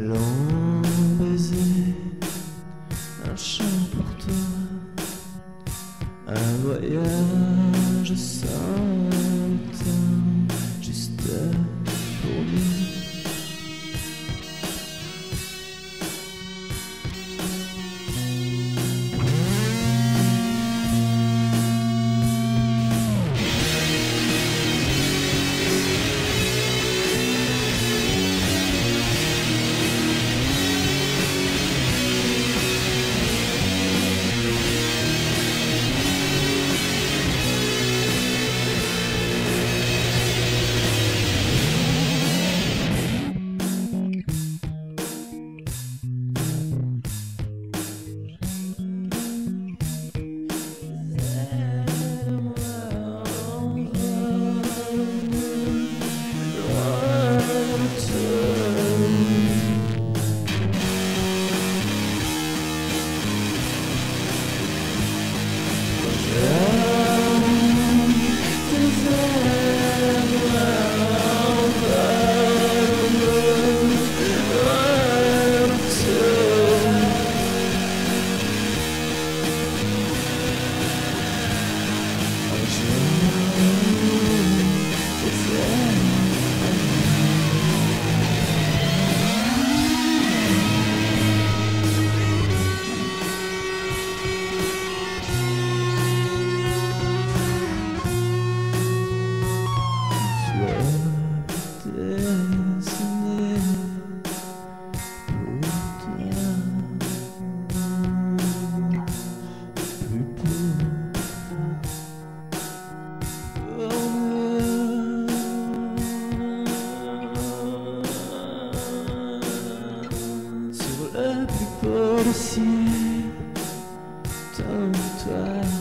long baiser, un chant pour toi, un voyage sans temps, juste pour nous. June le plus beau des